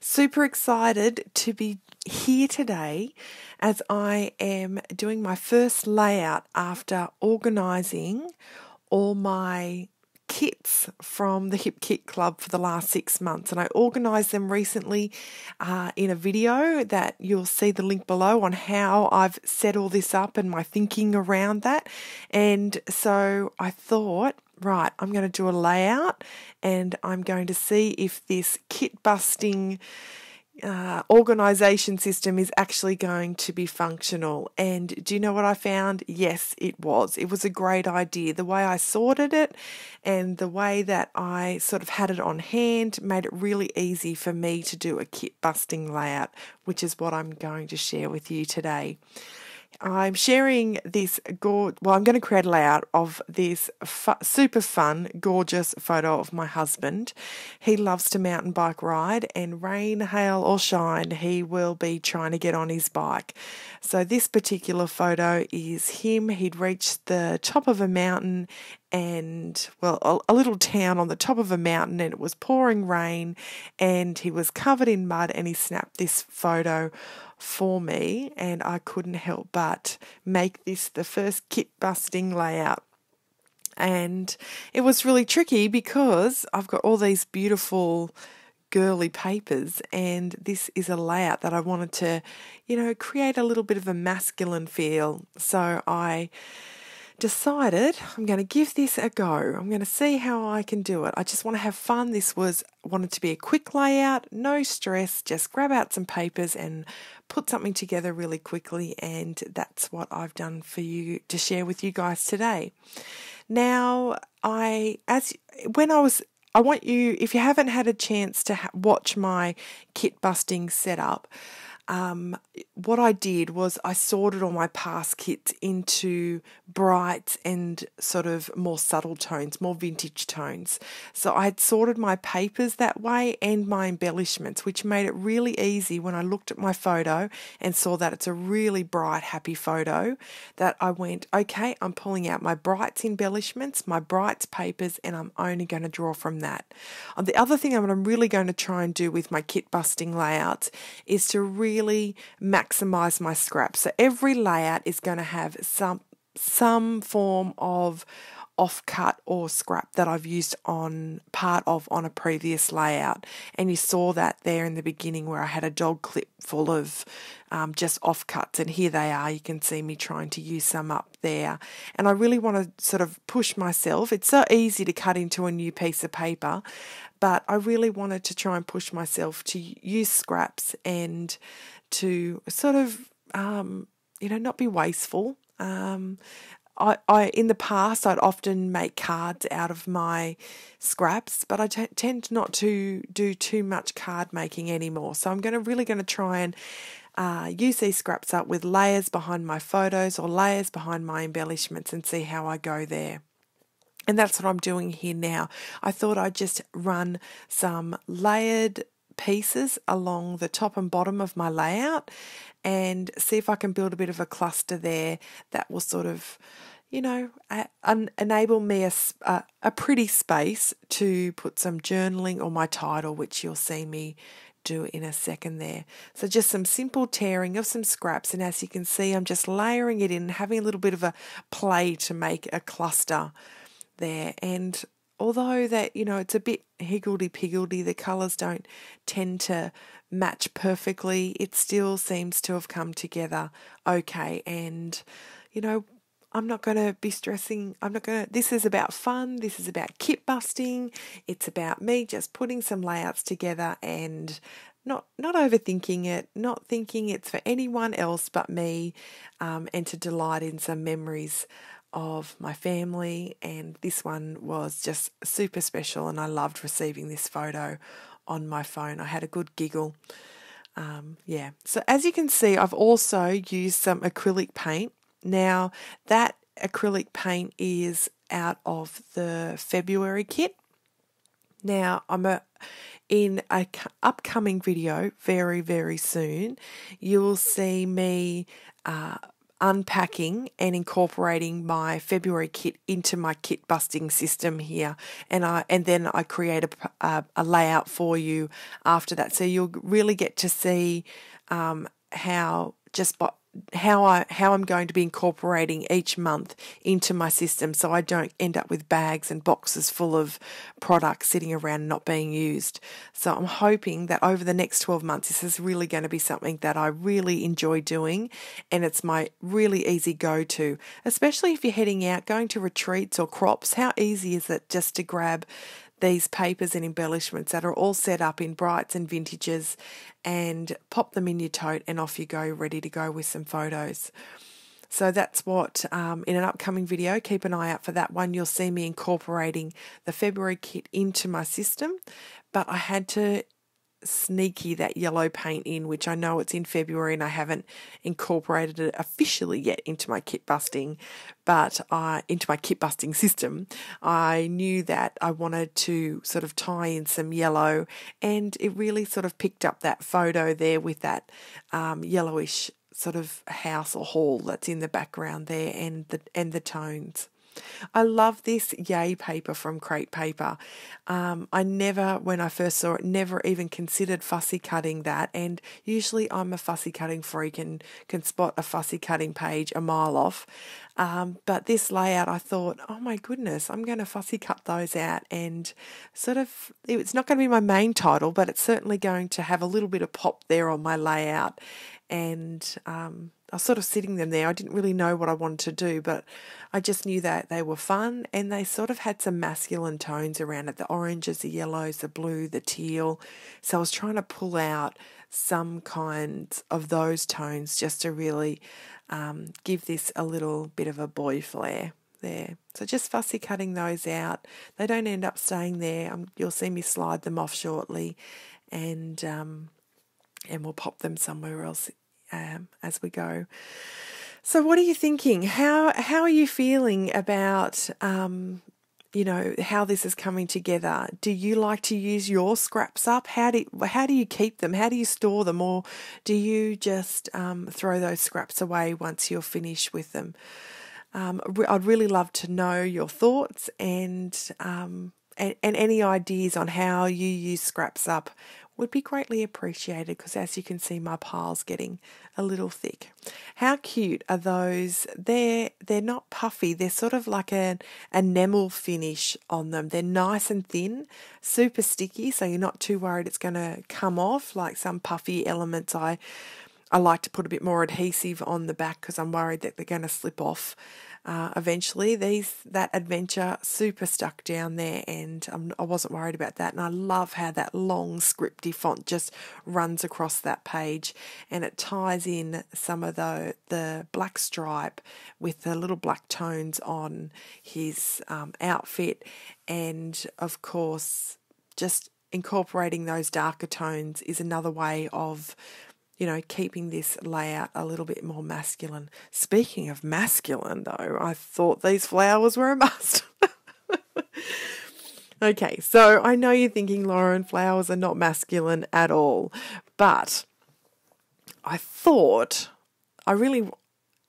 Super excited to be here today as I am doing my first layout after organising all my kits from the Hip Kit Club for the last six months. And I organised them recently uh, in a video that you'll see the link below on how I've set all this up and my thinking around that. And so I thought, right, I'm going to do a layout and I'm going to see if this kit busting uh, organization system is actually going to be functional. And do you know what I found? Yes, it was. It was a great idea. The way I sorted it and the way that I sort of had it on hand made it really easy for me to do a kit busting layout, which is what I'm going to share with you today. I'm sharing this go- well I'm going to create a layout of this fu- super fun gorgeous photo of my husband. He loves to mountain bike ride and rain, hail or shine he will be trying to get on his bike. So this particular photo is him he'd reached the top of a mountain and well a, a, little town on the top of a mountain and it was pouring rain and he was covered in mud and he snapped this photo for me, and I couldn't help but make this the first kit busting layout. And it was really tricky because I've got all these beautiful girly papers, and this is a layout that I wanted to, you know, create a little bit of a masculine feel. So I decided I'm going to give this a go. I'm going to see how I can do it. I just want to have fun. This was wanted to be a quick layout, no stress, just grab out some papers and put something together really quickly and that's what I've done for you to share with you guys today. Now, I as when I was I want you if you haven't had a chance to watch my kit busting setup, um, what I did was I sorted all my past kits into bright and sort of more subtle tones, more vintage tones. So I had sorted my papers that way and my embellishments, which made it really easy when I looked at my photo and saw that it's a really bright, happy photo. That I went, okay, I'm pulling out my brights embellishments, my brights papers, and I'm only going to draw from that. Uh, the other thing I'm really going to try and do with my kit busting layouts is to really really maximize my scraps. So every layout is going to have some some form of offcut or scrap that I've used on part of on a previous layout. And you saw that there in the beginning where I had a dog clip full of um, just offcuts. And here they are. You can see me trying to use some up there. And I really want to sort of push myself. It's so easy to cut into a new piece of paper, but I really wanted to try and push myself to use scraps and to sort of, um, you know, not be wasteful. Um, I, I, in the past, I'd often make cards out of my scraps, but I tend not to do too much card making anymore. So I'm going to really going to try and uh, use these scraps up with layers behind my photos or layers behind my embellishments and see how I go there. And that's what I'm doing here now. I thought I'd just run some layered pieces along the top and bottom of my layout and see if I can build a bit of a cluster there that will sort of, you know, enable me a, a, pretty space to put some journaling or my title, which you'll see me do in a second there. So just some simple tearing of some scraps and as you can see I'm just layering it in having a little bit of a play to make a cluster there. And although that, you know, it's a bit higgledy piggledy, the colours don't tend to match perfectly, it still seems to have come together okay. And, you know, I'm not going to be stressing. I'm not going to. This is about fun. This is about kit busting. It's about me just putting some layouts together and not not overthinking it, not thinking it's for anyone else but me, um, and to delight in some memories of my family, and this one was just super special, and I loved receiving this photo on my phone. I had a good giggle. Um, yeah, so as you can see, I've also used some acrylic paint. Now, that acrylic paint is out of the February kit. Now, I'm a in a upcoming video very very soon. You will see me uh, unpacking and incorporating my February kit into my kit busting system here, and I and then I create a, a, a layout for you after that, so you'll really get to see um, how just by how I how I'm going to be incorporating each month into my system so I don't end up with bags and boxes full of products sitting around not being used. So I'm hoping that over the next 12 months this is really going to be something that I really enjoy doing and it's my really easy go-to, especially if you're heading out going to retreats or crops. How easy is it just to grab these papers and embellishments that are all set up in brights and vintages and pop them in your tote and off you go, ready to go with some photos. So that's what um, in an upcoming video, keep an eye out for that one. You'll see me incorporating the February kit into my system, but I had to sneaky that yellow paint in, which I know it's in February and I haven't incorporated it officially yet into my kit busting, but I into my kit busting system. I knew that I wanted to sort of tie in some yellow, and it really sort of picked up that photo there with that um, yellowish sort of house or hall that's in the background there, and the and the tones. I love this Yay paper from Crate Paper. Um, I never, when I first saw it, never even considered fussy cutting that. And usually I'm a fussy cutting freak and can spot a fussy cutting page a mile off. Um, but this layout, I thought, oh my goodness, I'm going to fussy cut those out and sort of, it's not going to be my main title, but it's certainly going to have a little bit of pop there on my layout. And um, I was sort of sitting them there. I didn't really know what I wanted to do, but I just knew that they were fun and they sort of had some masculine tones around it the oranges, the yellows, the blue, the teal. So I was trying to pull out some kinds of those tones just to really um, give this a little bit of a boy flair there. So just fussy cutting those out. They don't end up staying there. Um, you'll see me slide them off shortly and um, and we'll pop them somewhere else um, as we go. So, what are you thinking? How how are you feeling about um, you know how this is coming together? Do you like to use your scraps up? How do how do you keep them? How do you store them, or do you just um, throw those scraps away once you're finished with them? Um, I'd really love to know your thoughts and, um, and and any ideas on how you use scraps up would be greatly appreciated because as you can see my pile's getting a little thick. How cute are those? They're they're not puffy, they're sort of like an enamel finish on them. They're nice and thin, super sticky, so you're not too worried it's gonna come off like some puffy elements I I like to put a bit more adhesive on the back because I'm worried that they're going to slip off uh, eventually. These that adventure super stuck down there, and I was not worried about that. And I love how that long scripty font just runs across that page, and it ties in some of the the black stripe with the little black tones on his um, outfit, and of course, just incorporating those darker tones is another way of you know, keeping this layout a little bit more masculine. Speaking of masculine, though, I thought these flowers were a must. okay, so I know you're thinking, Lauren, flowers are not masculine at all, but I thought I really.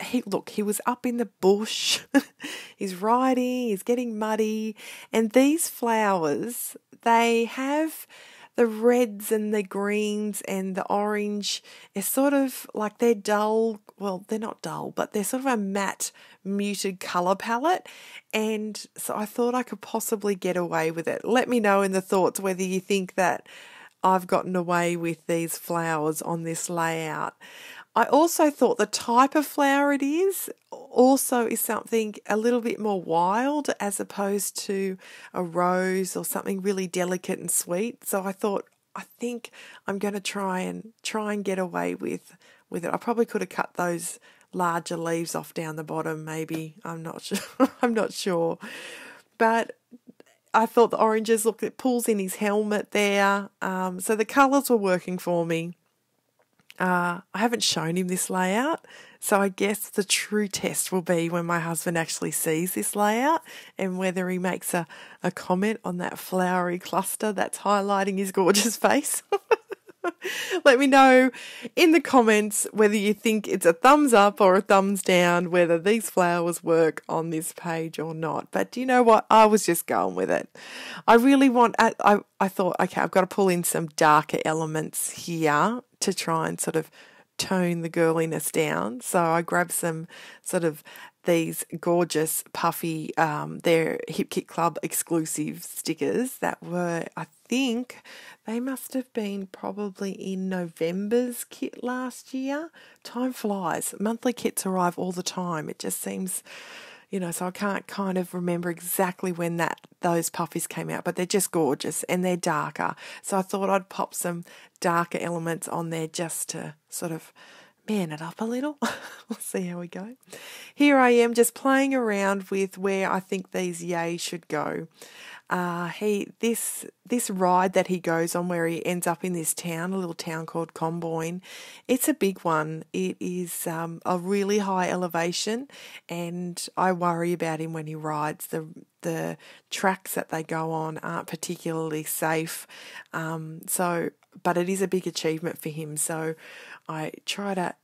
He look, he was up in the bush. he's riding, he's getting muddy, and these flowers, they have the reds and the greens and the orange is sort of like they're dull. Well, they're not dull, but they're sort of a matte, muted color palette. And so I thought I could possibly get away with it. Let me know in the thoughts whether you think that I've gotten away with these flowers on this layout. I also thought the type of flower it is also is something a little bit more wild as opposed to a rose or something really delicate and sweet. So I thought I think I'm going to try and try and get away with with it. I probably could have cut those larger leaves off down the bottom maybe. I'm not sure. I'm not sure. But I thought the oranges look it pulls in his helmet there. Um, so the colours were working for me. Uh, I haven't shown him this layout, so I guess the true test will be when my husband actually sees this layout and whether he makes a, a comment on that flowery cluster that's highlighting his gorgeous face. Let me know in the comments whether you think it's a thumbs up or a thumbs down, whether these flowers work on this page or not. But do you know what? I was just going with it. I really want, I, I thought, okay, I've got to pull in some darker elements here to try and sort of tone the girliness down. So I grabbed some sort of these gorgeous puffy, um, they're Hip Kit Club exclusive stickers that were, I think, they must have been probably in November's kit last year. Time flies. Monthly kits arrive all the time. It just seems you know, so I can't kind of remember exactly when that those puffies came out, but they're just gorgeous and they're darker. So I thought I'd pop some darker elements on there just to sort of man it up a little. we'll see how we go. Here I am just playing around with where I think these yay should go uh, he this this ride that he goes on where he ends up in this town, a little town called Comboyne. It's a big one. It is um, a really high elevation, and I worry about him when he rides. the The tracks that they go on aren't particularly safe, um, so but it is a big achievement for him. So I try to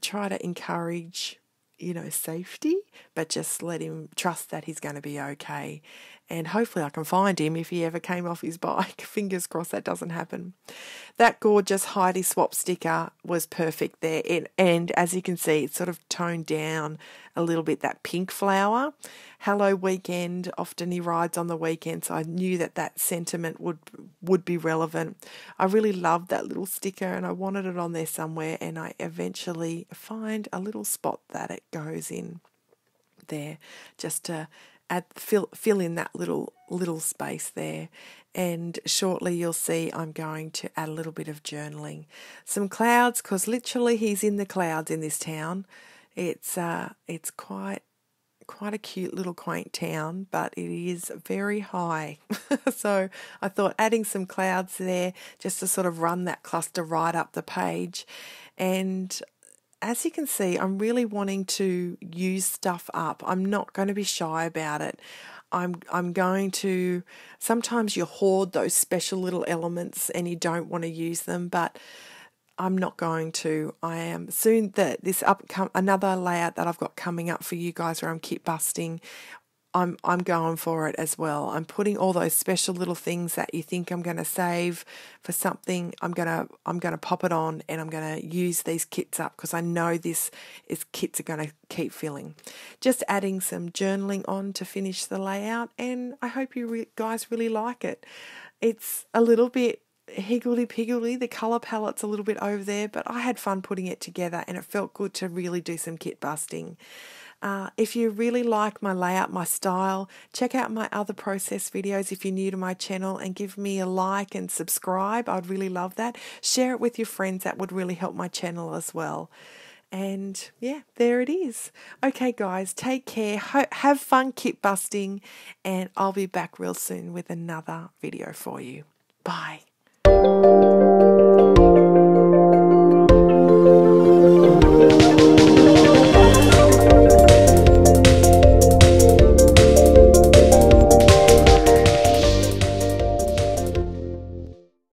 try to encourage you know safety, but just let him trust that he's going to be okay and hopefully I can find him if he ever came off his bike. Fingers crossed that doesn't happen. That gorgeous Heidi Swapp sticker was perfect there, and, and as you can see, it's sort of toned down a little bit that pink flower. Hello weekend. Often he rides on the weekend, so I knew that that sentiment would would be relevant. I really loved that little sticker, and I wanted it on there somewhere, and I eventually find a little spot that it goes in there, just to add fill fill in that little little space there. And shortly you'll see I'm going to add a little bit of journaling. Some clouds because literally he's in the clouds in this town. It's uh it's quite quite a cute little quaint town but it is very high. So I thought adding some clouds there just to sort of run that cluster right up the page. And as you can see, I'm really wanting to use stuff up. I'm not going to be shy about it. I'm I'm going to sometimes you hoard those special little elements and you don't want to use them, but I'm not going to. I am soon that this up another layout that I've got coming up for you guys where I'm kit busting. I'm I'm going for it as well. I'm putting all those special little things that you think I'm going to save for something. I'm gonna I'm gonna pop it on and I'm gonna use these kits up because I know this is kits are going to keep filling. Just adding some journaling on to finish the layout, and I hope you re- guys really like it. It's a little bit higgledy piggledy. The colour palette's a little bit over there, but I had fun putting it together and it felt good to really do some kit busting. Uh, if you really like my layout, my style, check out my other process videos if you're new to my channel and give me a like and subscribe. I'd really love that. Share it with your friends, that would really help my channel as well. And yeah, there it is. Okay, guys, take care. Ho- have fun kit busting, and I'll be back real soon with another video for you. Bye.